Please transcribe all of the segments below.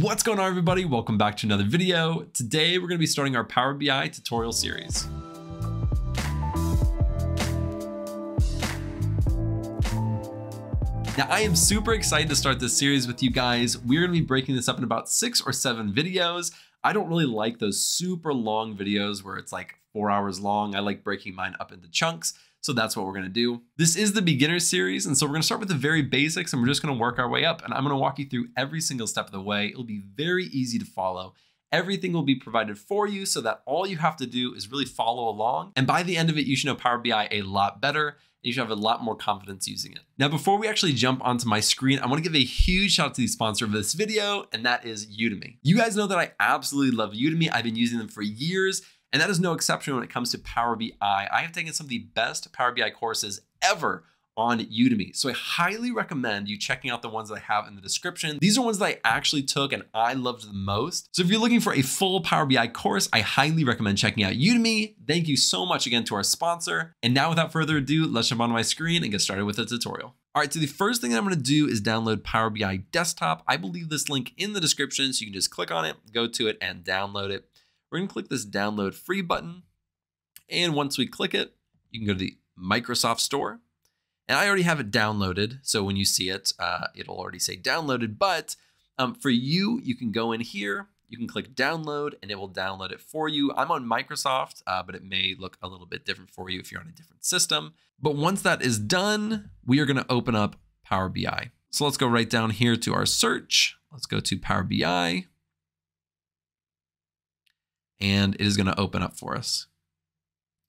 What's going on everybody? Welcome back to another video. Today we're going to be starting our Power BI tutorial series. Now I am super excited to start this series with you guys. We're going to be breaking this up in about six or seven videos. I don't really like those super long videos where it's like four hours long. I like breaking mine up into chunks. So that's what we're gonna do. This is the beginner series. And so we're gonna start with the very basics and we're just gonna work our way up. And I'm gonna walk you through every single step of the way. It'll be very easy to follow. Everything will be provided for you so that all you have to do is really follow along. And by the end of it, you should know Power BI a lot better and you should have a lot more confidence using it. Now, before we actually jump onto my screen, I wanna give a huge shout out to the sponsor of this video, and that is Udemy. You guys know that I absolutely love Udemy. I've been using them for years and that is no exception when it comes to Power BI. I have taken some of the best Power BI courses ever on Udemy. So I highly recommend you checking out the ones that I have in the description. These are ones that I actually took and I loved the most. So if you're looking for a full Power BI course, I highly recommend checking out Udemy. Thank you so much again to our sponsor. And now without further ado, let's jump onto my screen and get started with the tutorial. All right, so the first thing I'm gonna do is download Power BI Desktop. I will leave this link in the description so you can just click on it, go to it and download it. We're going to click this download free button. And once we click it, you can go to the Microsoft Store. And I already have it downloaded. So when you see it, uh, it'll already say downloaded. But um, for you, you can go in here, you can click download and it will download it for you. I'm on Microsoft, uh, but it may look a little bit different for you if you're on a different system. But once that is done, we are going to open up Power BI. So let's go right down here to our search. Let's go to Power BI and it is going to open up for us.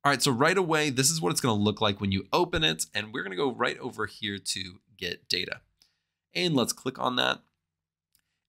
All right, so right away, this is what it's going to look like when you open it. And we're going to go right over here to get data. And let's click on that.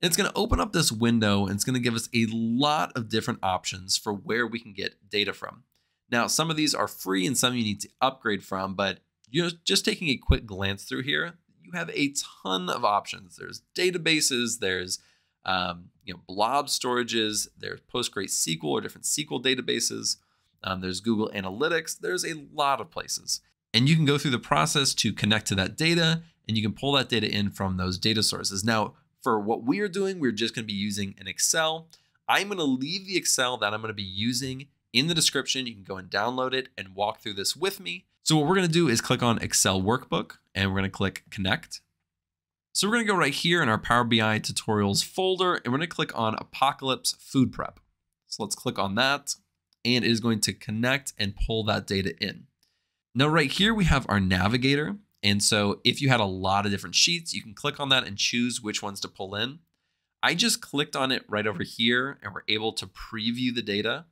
And it's going to open up this window and it's going to give us a lot of different options for where we can get data from. Now, some of these are free and some you need to upgrade from, but you know, just taking a quick glance through here, you have a ton of options. There's databases, there's um, you know, blob storages, there's PostgreSQL or different SQL databases. Um, there's Google Analytics. There's a lot of places. And you can go through the process to connect to that data and you can pull that data in from those data sources. Now, for what we are doing, we're just going to be using an Excel. I'm going to leave the Excel that I'm going to be using in the description. You can go and download it and walk through this with me. So what we're going to do is click on Excel Workbook and we're going to click Connect. So we're going to go right here in our Power BI tutorials folder, and we're going to click on Apocalypse Food Prep. So let's click on that, and it is going to connect and pull that data in. Now right here, we have our navigator. And so if you had a lot of different sheets, you can click on that and choose which ones to pull in. I just clicked on it right over here and we're able to preview the data,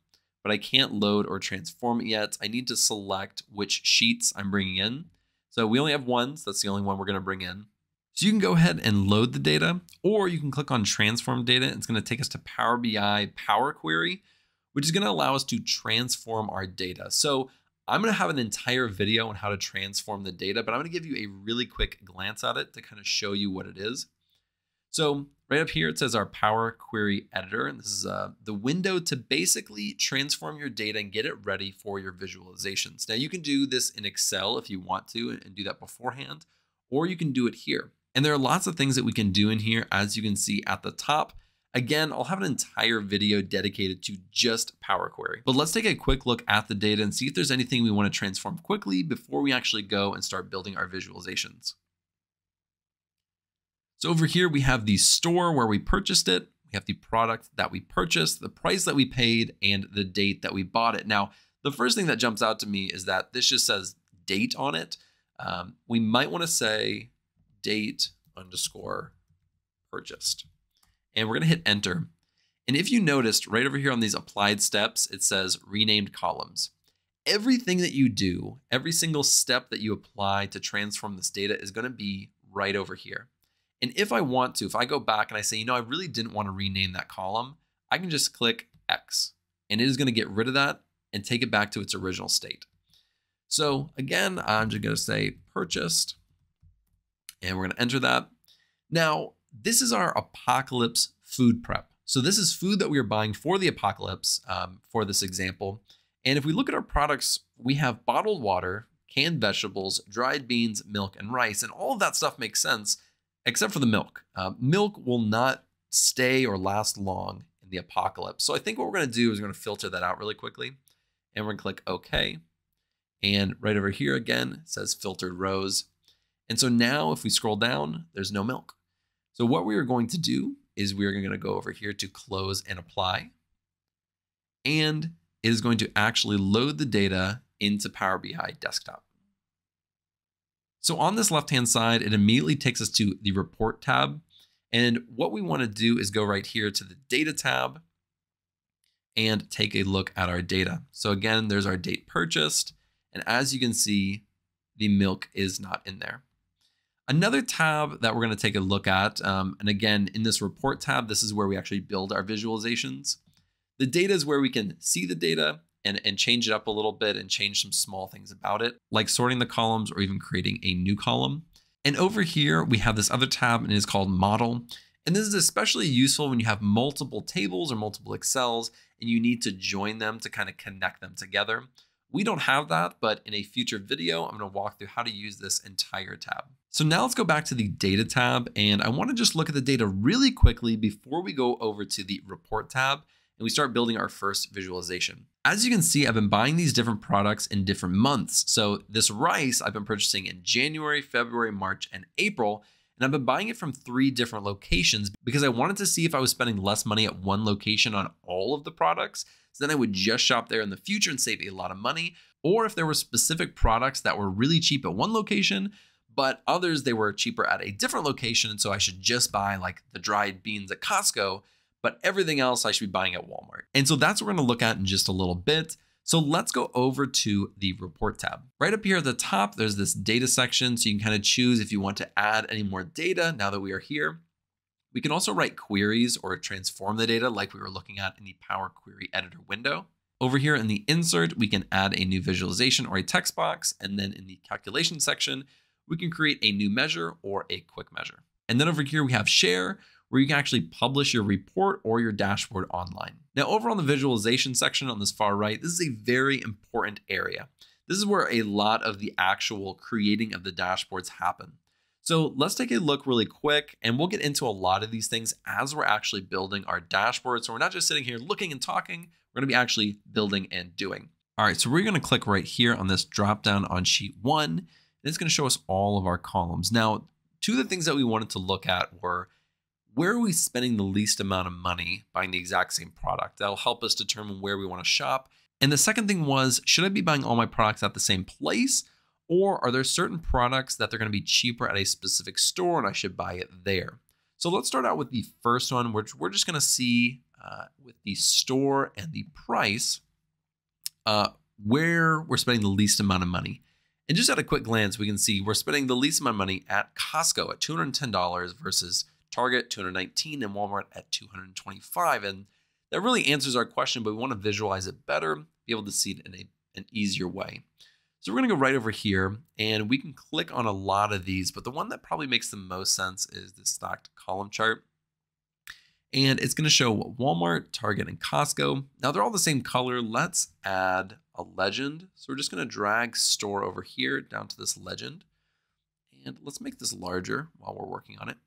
but I can't load or transform it yet. I need to select which sheets I'm bringing in. So we only have one, so that's the only one we're gonna bring in. So you can go ahead and load the data, or you can click on transform data. It's going to take us to Power BI Power Query, which is going to allow us to transform our data. So I'm going to have an entire video on how to transform the data, but I'm going to give you a really quick glance at it to kind of show you what it is. So right up here, it says our Power Query Editor, and this is uh, the window to basically transform your data and get it ready for your visualizations. Now you can do this in Excel if you want to and do that beforehand, or you can do it here. And there are lots of things that we can do in here, as you can see at the top. Again, I'll have an entire video dedicated to just Power Query. But let's take a quick look at the data and see if there's anything we want to transform quickly before we actually go and start building our visualizations. So over here, we have the store where we purchased it. We have the product that we purchased, the price that we paid, and the date that we bought it. Now, the first thing that jumps out to me is that this just says date on it. Um, we might want to say date underscore purchased. And we're going to hit enter. And if you noticed right over here on these applied steps, it says renamed columns. Everything that you do, every single step that you apply to transform this data is going to be right over here. And if I want to, if I go back and I say, you know, I really didn't want to rename that column, I can just click X and it is going to get rid of that and take it back to its original state. So again, I'm just going to say purchased and we're going to enter that. Now, this is our apocalypse food prep. So this is food that we are buying for the apocalypse um, for this example. And if we look at our products, we have bottled water, canned vegetables, dried beans, milk, and rice. And all of that stuff makes sense except for the milk. Uh, milk will not stay or last long in the apocalypse. So I think what we're going to do is we're going to filter that out really quickly. And we're going to click OK. And right over here again, it says filtered rows. And so now if we scroll down, there's no milk. So what we are going to do is we're going to go over here to close and apply. And it is going to actually load the data into Power BI desktop. So on this left-hand side, it immediately takes us to the report tab. And what we want to do is go right here to the data tab and take a look at our data. So again, there's our date purchased. And as you can see, the milk is not in there. Another tab that we're going to take a look at, um, and again, in this report tab, this is where we actually build our visualizations. The data is where we can see the data and, and change it up a little bit and change some small things about it, like sorting the columns or even creating a new column. And over here, we have this other tab and it is called model. And this is especially useful when you have multiple tables or multiple Excels and you need to join them to kind of connect them together. We don't have that, but in a future video, I'm gonna walk through how to use this entire tab. So now let's go back to the data tab and I wanna just look at the data really quickly before we go over to the report tab and we start building our first visualization. As you can see, I've been buying these different products in different months. So this rice I've been purchasing in January, February, March, and April. And I've been buying it from three different locations because I wanted to see if I was spending less money at one location on all of the products. So then I would just shop there in the future and save a lot of money. Or if there were specific products that were really cheap at one location, but others they were cheaper at a different location. And so I should just buy like the dried beans at Costco but everything else I should be buying at Walmart. And so that's what we're to look at in just a little bit. So let's go over to the report tab. Right up here at the top, there's this data section. So you can kind of choose if you want to add any more data now that we are here. We can also write queries or transform the data like we were looking at in the Power Query Editor window. Over here in the insert, we can add a new visualization or a text box. And then in the calculation section, we can create a new measure or a quick measure. And then over here, we have share, where you can actually publish your report or your dashboard online. Now, over on the visualization section on this far right, this is a very important area. This is where a lot of the actual creating of the dashboards happen. So let's take a look really quick and we'll get into a lot of these things as we're actually building our dashboard. So we're not just sitting here looking and talking, we're gonna be actually building and doing. All right, so we're gonna click right here on this drop down on sheet one, and it's gonna show us all of our columns. Now, two of the things that we wanted to look at were where are we spending the least amount of money buying the exact same product? That'll help us determine where we want to shop. And the second thing was, should I be buying all my products at the same place? Or are there certain products that they're going to be cheaper at a specific store and I should buy it there? So let's start out with the first one, which we're just going to see uh, with the store and the price, uh, where we're spending the least amount of money. And just at a quick glance, we can see we're spending the least amount of money at Costco at $210 versus Target 219 and Walmart at 225. And that really answers our question, but we want to visualize it better, be able to see it in a, an easier way. So we're going to go right over here and we can click on a lot of these, but the one that probably makes the most sense is the stacked column chart. And it's going to show Walmart, Target, and Costco. Now they're all the same color. Let's add a legend. So we're just going to drag store over here down to this legend. And let's make this larger while we're working on it.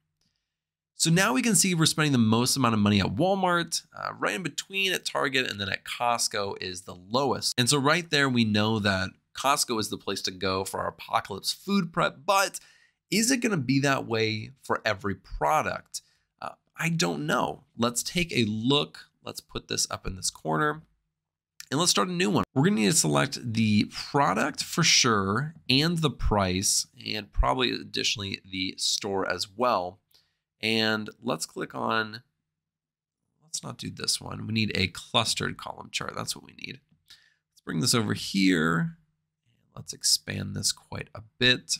So now we can see we're spending the most amount of money at Walmart, uh, right in between at Target, and then at Costco is the lowest. And so right there, we know that Costco is the place to go for our apocalypse food prep, but is it going to be that way for every product? Uh, I don't know. Let's take a look. Let's put this up in this corner and let's start a new one. We're going to need to select the product for sure and the price and probably additionally the store as well. And let's click on, let's not do this one. We need a clustered column chart. That's what we need. Let's bring this over here. Let's expand this quite a bit.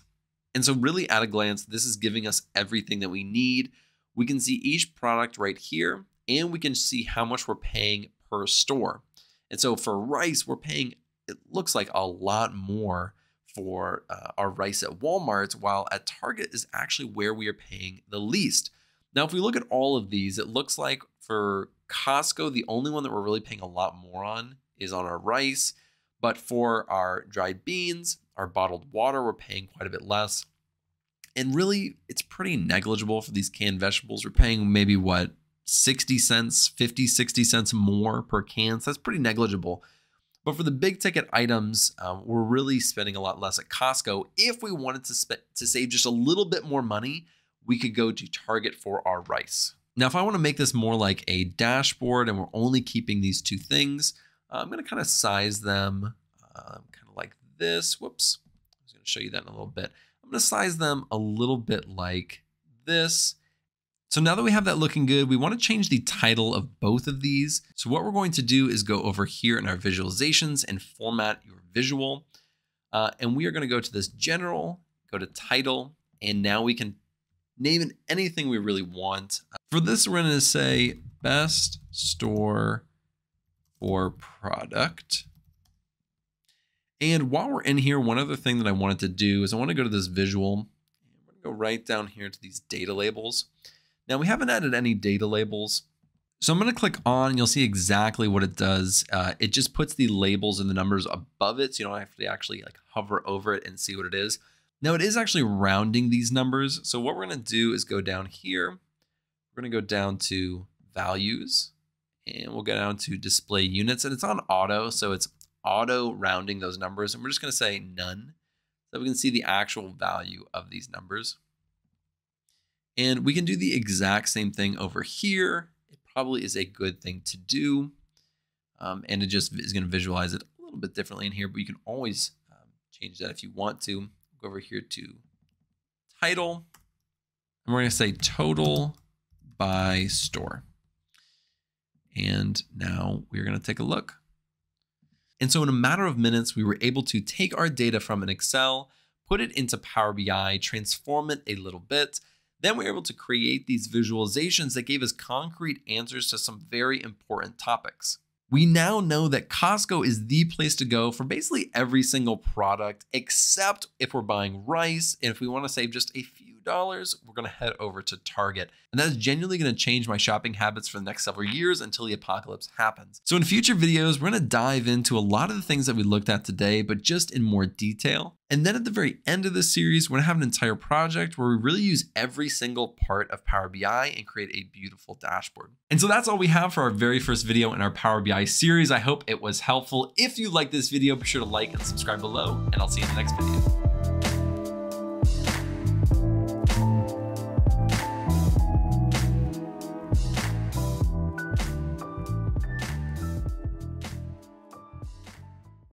And so really at a glance, this is giving us everything that we need. We can see each product right here, and we can see how much we're paying per store. And so for rice, we're paying, it looks like a lot more for uh, our rice at Walmart, while at Target is actually where we are paying the least. Now, if we look at all of these, it looks like for Costco, the only one that we're really paying a lot more on is on our rice. But for our dried beans, our bottled water, we're paying quite a bit less. And really, it's pretty negligible for these canned vegetables. We're paying maybe what, 60 cents, 50, 60 cents more per can. So that's pretty negligible. But for the big ticket items, um, we're really spending a lot less at Costco. If we wanted to, spend, to save just a little bit more money, we could go to Target for our rice. Now, if I want to make this more like a dashboard and we're only keeping these two things, uh, I'm going to kind of size them uh, kind of like this. Whoops. I was going to show you that in a little bit. I'm going to size them a little bit like this. So now that we have that looking good, we want to change the title of both of these. So what we're going to do is go over here in our visualizations and format your visual. Uh, and we are going to go to this general, go to title, and now we can name it anything we really want. For this, we're going to say best store for product. And while we're in here, one other thing that I wanted to do is I want to go to this visual. Going to go right down here to these data labels. Now we haven't added any data labels. So I'm going to click on and you'll see exactly what it does. Uh, it just puts the labels and the numbers above it. So you don't have to actually like hover over it and see what it is. Now it is actually rounding these numbers. So what we're going to do is go down here. We're going to go down to values and we'll go down to display units and it's on auto. So it's auto rounding those numbers. And we're just going to say none. So we can see the actual value of these numbers. And we can do the exact same thing over here. It probably is a good thing to do. Um, and it just is going to visualize it a little bit differently in here, but you can always um, change that if you want to. Go over here to title, and we're going to say total by store. And now we're going to take a look. And so in a matter of minutes, we were able to take our data from an Excel, put it into Power BI, transform it a little bit, then we were able to create these visualizations that gave us concrete answers to some very important topics. We now know that Costco is the place to go for basically every single product, except if we're buying rice. And if we want to save just a few dollars, we're going to head over to Target. And that is genuinely going to change my shopping habits for the next several years until the apocalypse happens. So in future videos, we're going to dive into a lot of the things that we looked at today, but just in more detail. And then at the very end of the series, we're gonna have an entire project where we really use every single part of Power BI and create a beautiful dashboard. And so that's all we have for our very first video in our Power BI series. I hope it was helpful. If you like this video, be sure to like and subscribe below, and I'll see you in the next video.